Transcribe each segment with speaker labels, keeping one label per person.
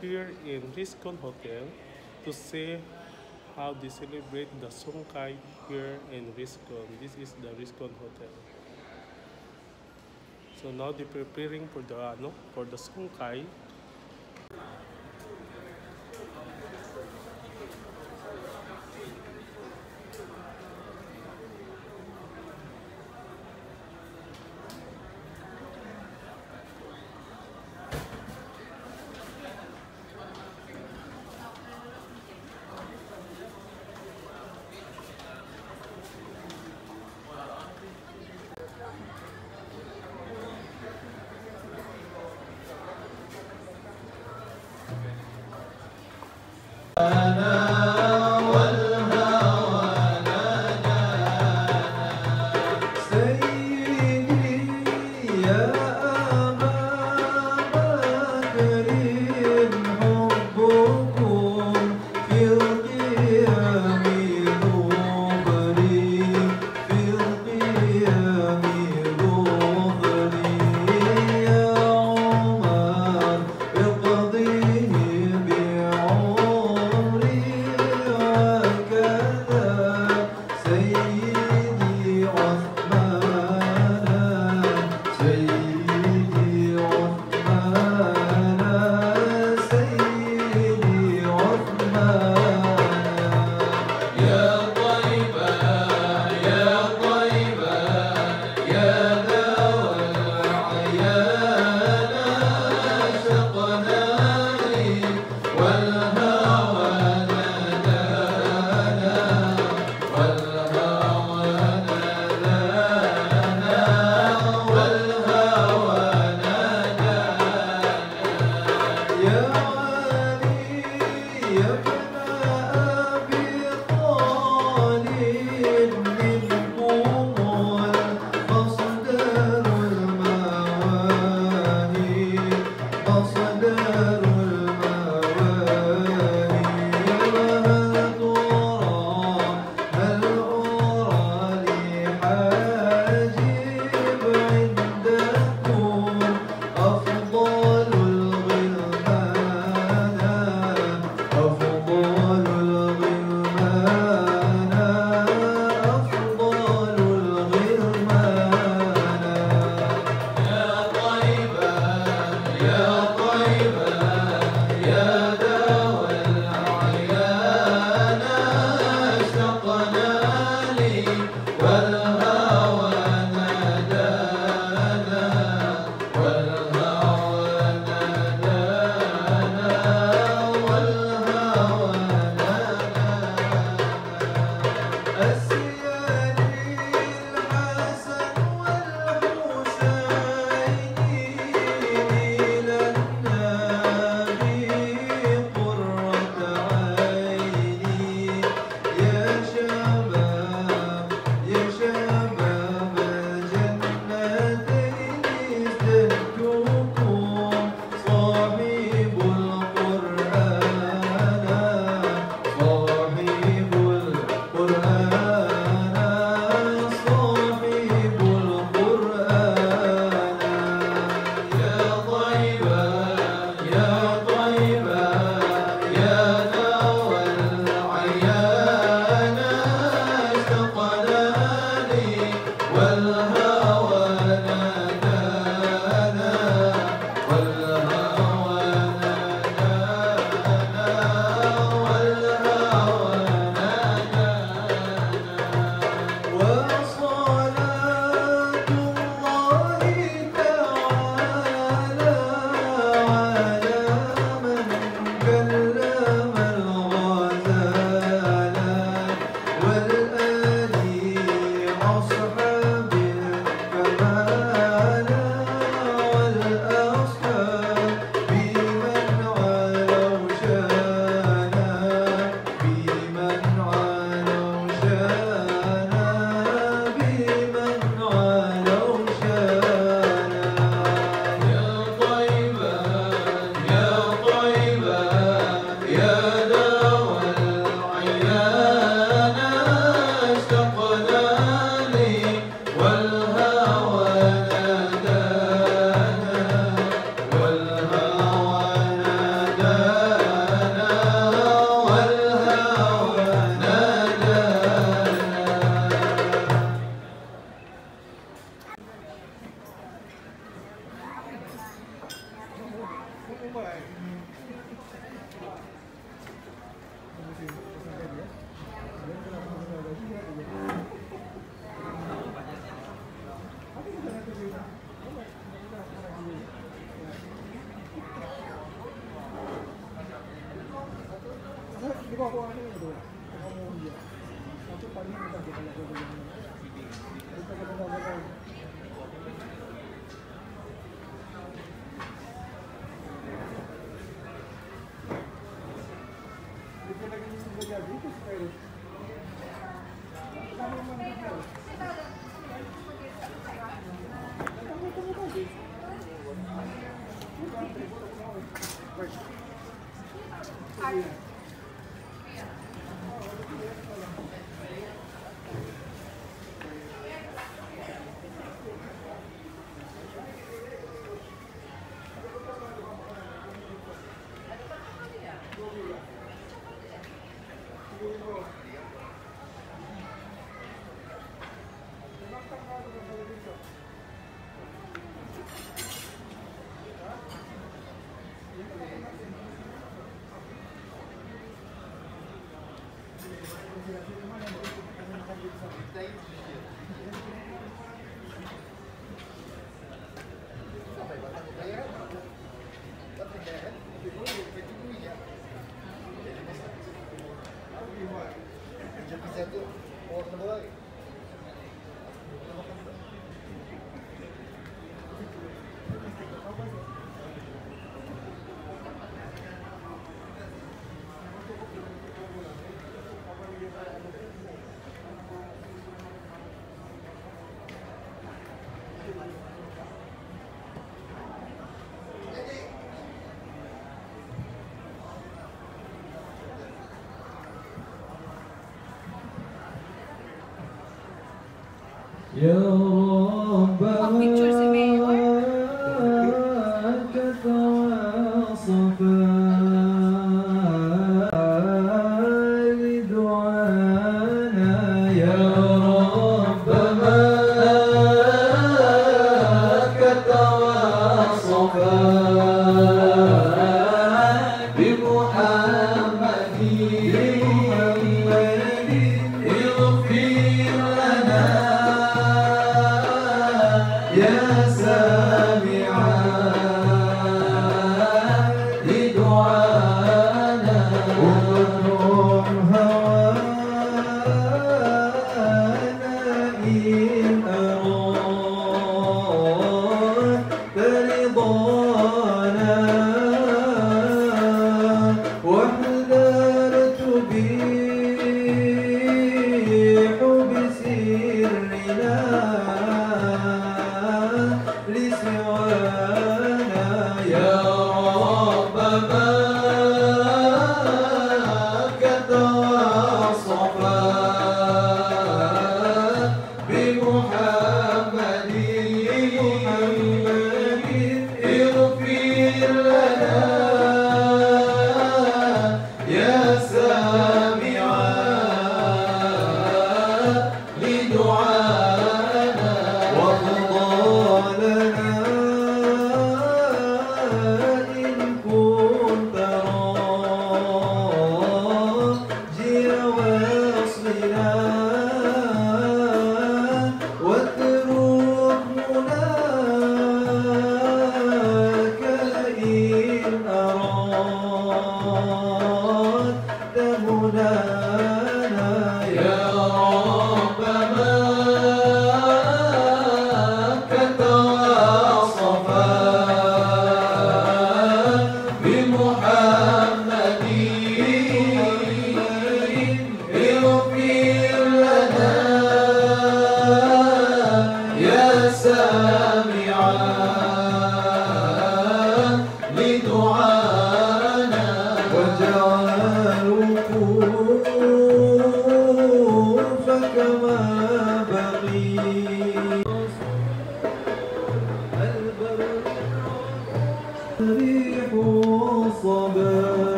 Speaker 1: here in Rizqun Hotel to see how they celebrate the Sungkai here in Rizqun. This is the Rizqun Hotel. So now they're preparing for the ano, for the
Speaker 2: Sungkai.
Speaker 3: pretty. Atento, ketemu
Speaker 2: lagi. يا رب Yes.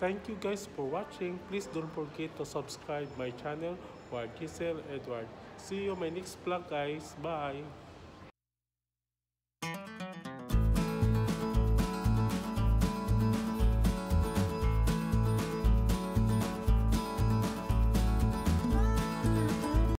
Speaker 1: Thank you guys for watching. Please don't forget to subscribe my channel, Ward Giselle Edward. See you my next vlog guys. Bye!